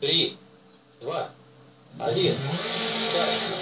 три, два, один. Старт.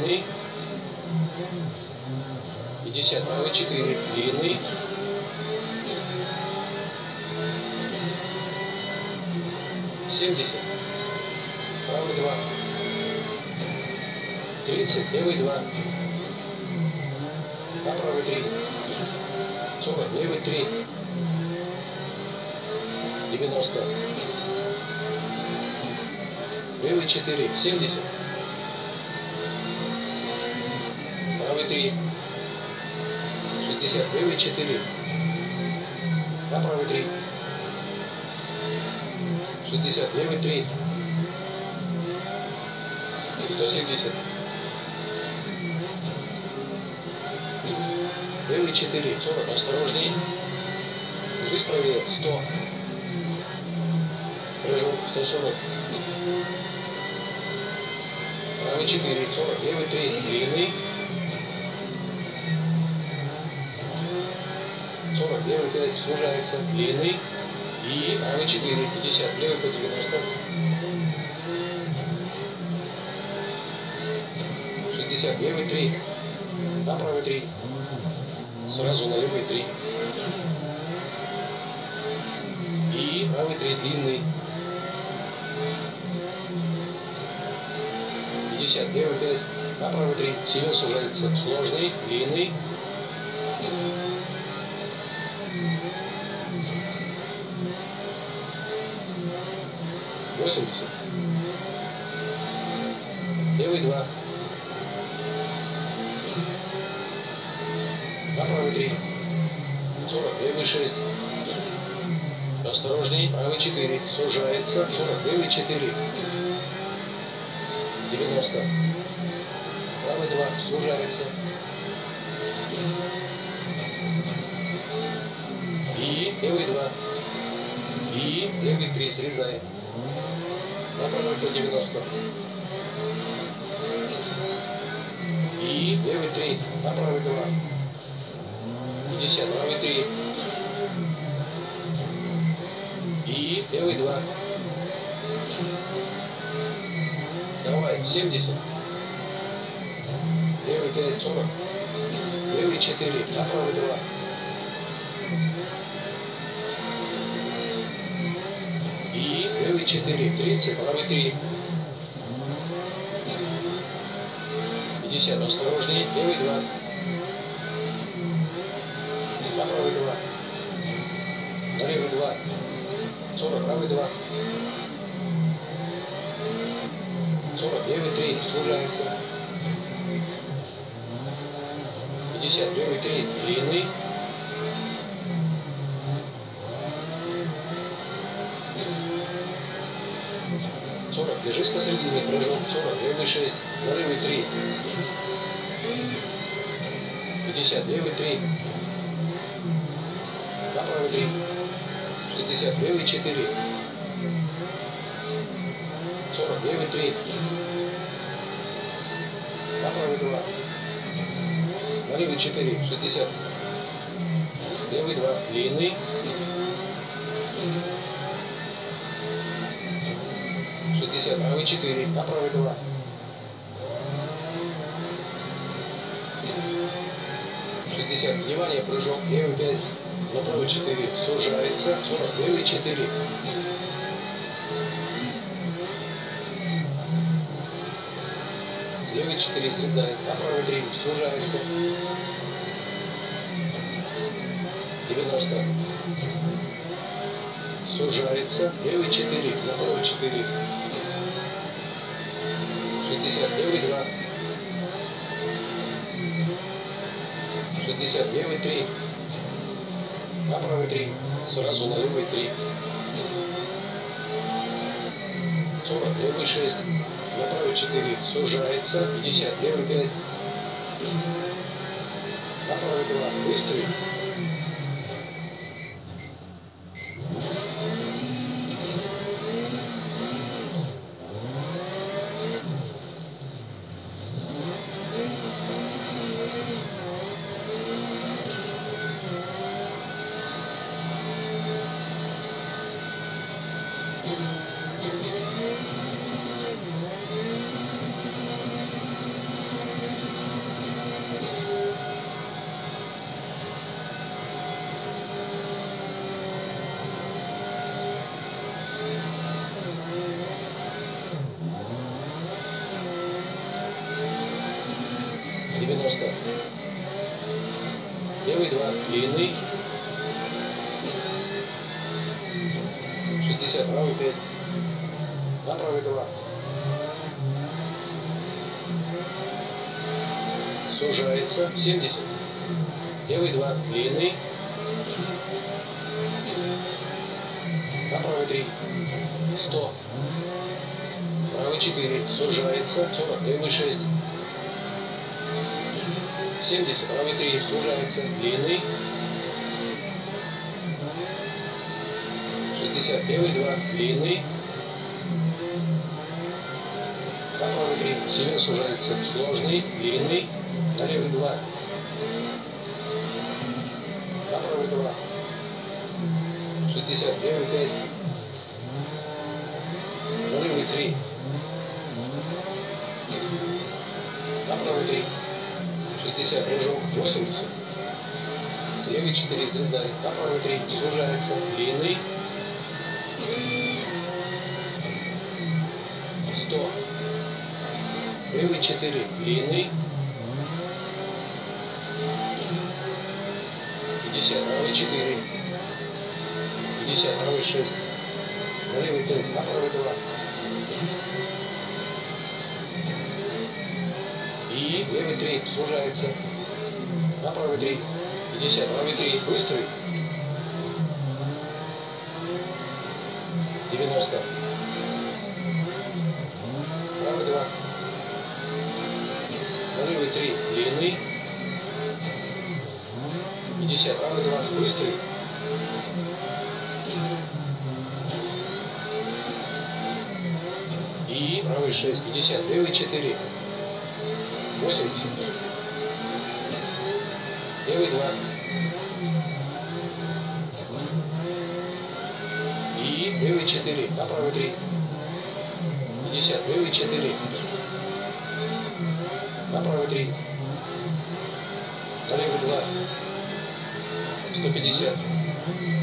Пять, длинный. Пятьдесят, правый четыре, длинный. Семьдесят. Правый два. Тридцать, левый два. Направо три. Сорок, левый три. Девяносто. Левый четыре. Семьдесят. Правый три. Шестьдесят. Левый четыре. Направо три. Шестьдесят. Левый три. Сто семьдесят. Левый 4, 40, осторожней. Держись правее, 100. Прыжок, 140. Правый 4, 40, левый 3, длинный. 40, левый 5, сужается, длинный. И правый 4, 50, левый по 90. 60, левый 3, направо 3. Сразу на левый 3. И правый 3 длинный. 50, левый 5, а правый 3. Сильно сужается. Сложный, длинный. Восемьдесят. Левый два. Правый три. Сорок. Левый шесть. Осторожней. Правый четыре. Сужается. Сорок. Левый четыре. Девяносто. Правый два. Сужается. И левый два. И левый три. Срезай. Направо по 90. И левый три. Направо два. 50, правый 3. И левый 2. Давай, 70. Левый 5, 40. Левый 4, а правый 2. 4, 30, правый 3. 50, осторожней, левый 2. правый 2. Левый 2. 40, правый 2. 40, левый 3. Сужается. 50, левый 3. Длинный. Прыжок, сорок, левый шесть, за левый три. Пятьдесят, левый три. Направо 3. 60. Левый 4. 40. Левый 3. Направо 2. На левый 4. 60. Левый 2. Длинный. 60. Правый 4. Направо 2. Шестьдесят. Внимание, прыжок. Левый 5 направо 4 сужается, 40, левый 4. Левый 4 срезает, направо 3 сужается. 90. Сужается, левый 4, направо 4. 60, левый 2. 60, левый 3. Направо 3. Сразу на левый 3. 40. Левый 6. Направо 4. Сужается. 50. Левый 5. Направо 2. Быстрый. 60, правый 5. На правый 2. Сужается. 70. Левый 2, длинный. На правый 3. 100. Правый 4. Сужается. 40. Левый 6. 70. Правый 3. Сужается. Длинный. 60. Левый 2. Длинный. На правый 3. Сильно сужается. Сложный. Длинный. На левый 2. На правый 2. 60. Левый 5. На левый 3. На правый 3. 60. Прыжок. 80. Левый 4. Здесь сзади. На правый 3. Сужается. Длинный. 100. Левый 4. Длинный. 50. Правый 4. 50. Правый 6. На левый 3. На правый 2. И левый 3. Сужается. На правый 3. 50. Правый 3. Быстрый. 50. Правый 2. Быстрый. И правый 6. 50. Левый 4. 80. Левый 2. И левый 4. На правый 3. 50. Левый 4. На правый 3. На левый 2. 150.